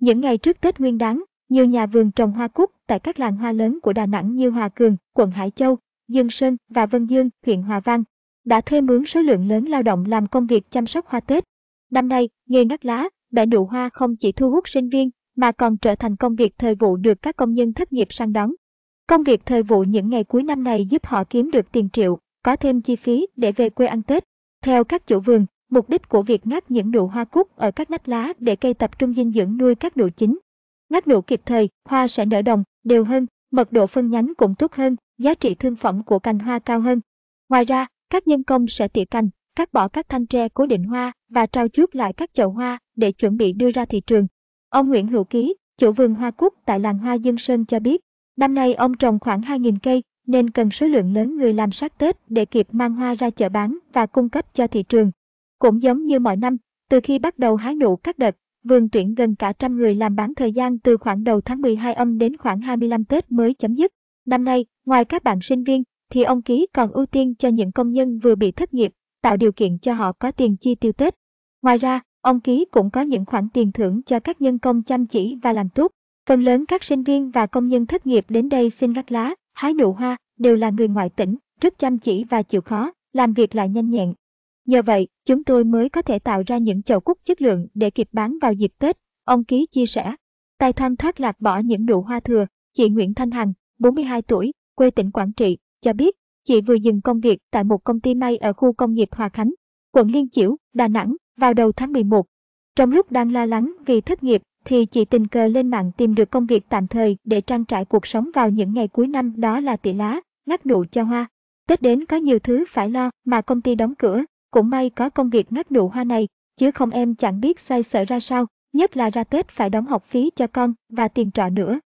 Những ngày trước Tết Nguyên đán, nhiều nhà vườn trồng hoa cúc tại các làng hoa lớn của Đà Nẵng như Hòa Cường, quận Hải Châu, Dương Sơn và Vân Dương, huyện Hòa Vang, đã thuê mướn số lượng lớn lao động làm công việc chăm sóc hoa Tết. Năm nay, nghề ngắt lá, bẻ nụ hoa không chỉ thu hút sinh viên, mà còn trở thành công việc thời vụ được các công nhân thất nghiệp săn đón. Công việc thời vụ những ngày cuối năm này giúp họ kiếm được tiền triệu, có thêm chi phí để về quê ăn Tết. Theo các chủ vườn, mục đích của việc ngắt những nụ hoa cúc ở các nách lá để cây tập trung dinh dưỡng nuôi các nụ chính. Ngắt nụ kịp thời, hoa sẽ nở đồng, đều hơn, mật độ phân nhánh cũng tốt hơn, giá trị thương phẩm của cành hoa cao hơn. Ngoài ra, các nhân công sẽ tỉa cành, cắt bỏ các thanh tre cố định hoa và trao chuốt lại các chậu hoa để chuẩn bị đưa ra thị trường. Ông Nguyễn Hữu Ký, chủ vườn hoa cúc tại làng hoa Dương Sơn cho biết, năm nay ông trồng khoảng 2.000 cây nên cần số lượng lớn người làm sát Tết để kịp mang hoa ra chợ bán và cung cấp cho thị trường. Cũng giống như mọi năm, từ khi bắt đầu hái nụ các đợt, vườn tuyển gần cả trăm người làm bán thời gian từ khoảng đầu tháng 12 âm đến khoảng 25 Tết mới chấm dứt. Năm nay, ngoài các bạn sinh viên, thì ông Ký còn ưu tiên cho những công nhân vừa bị thất nghiệp, tạo điều kiện cho họ có tiền chi tiêu Tết. Ngoài ra, ông Ký cũng có những khoản tiền thưởng cho các nhân công chăm chỉ và làm tốt. Phần lớn các sinh viên và công nhân thất nghiệp đến đây xin gắt lá, hái nụ hoa, đều là người ngoại tỉnh, rất chăm chỉ và chịu khó, làm việc lại nhanh nhẹn. Nhờ vậy, chúng tôi mới có thể tạo ra những chậu cúc chất lượng để kịp bán vào dịp Tết, ông Ký chia sẻ. Tài thanh thoát lạc bỏ những nụ hoa thừa, chị Nguyễn Thanh Hằng, 42 tuổi, quê tỉnh Quảng Trị, cho biết chị vừa dừng công việc tại một công ty may ở khu công nghiệp Hòa Khánh, quận Liên Chiểu, Đà Nẵng vào đầu tháng 11. Trong lúc đang lo lắng vì thất nghiệp thì chị tình cờ lên mạng tìm được công việc tạm thời để trang trải cuộc sống vào những ngày cuối năm đó là tỉa lá, ngắt nụ cho hoa. Tết đến có nhiều thứ phải lo mà công ty đóng cửa, cũng may có công việc ngắt nụ hoa này, chứ không em chẳng biết xoay sở ra sao, nhất là ra Tết phải đóng học phí cho con và tiền trọ nữa.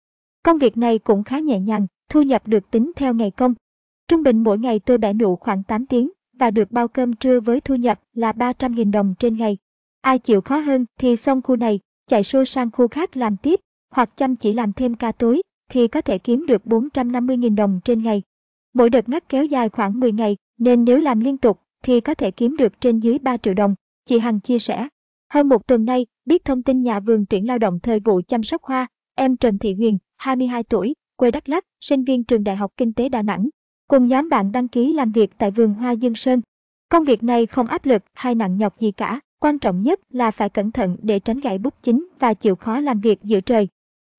Công việc này cũng khá nhẹ nhàng, thu nhập được tính theo ngày công. Trung bình mỗi ngày tôi bẻ nụ khoảng 8 tiếng và được bao cơm trưa với thu nhập là 300.000 đồng trên ngày. Ai chịu khó hơn thì xong khu này, chạy xô sang khu khác làm tiếp, hoặc chăm chỉ làm thêm ca tối, thì có thể kiếm được 450.000 đồng trên ngày. Mỗi đợt ngắt kéo dài khoảng 10 ngày, nên nếu làm liên tục thì có thể kiếm được trên dưới 3 triệu đồng, chị Hằng chia sẻ. Hơn một tuần nay, biết thông tin nhà vườn tuyển lao động thời vụ chăm sóc hoa, em Trần Thị Huyền, 22 tuổi, quê Đắk Lắk, sinh viên trường Đại học Kinh tế Đà Nẵng, cùng nhóm bạn đăng ký làm việc tại vườn hoa Dương Sơn. Công việc này không áp lực hay nặng nhọc gì cả, quan trọng nhất là phải cẩn thận để tránh gãy bút chính và chịu khó làm việc giữa trời.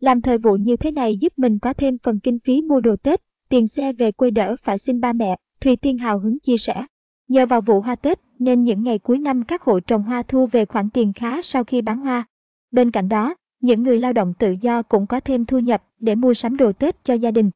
Làm thời vụ như thế này giúp mình có thêm phần kinh phí mua đồ Tết, tiền xe về quê đỡ phải xin ba mẹ, Thùy Tiên hào hứng chia sẻ. Nhờ vào vụ hoa Tết nên những ngày cuối năm các hộ trồng hoa thu về khoản tiền khá sau khi bán hoa. Bên cạnh đó, những người lao động tự do cũng có thêm thu nhập để mua sắm đồ Tết cho gia đình.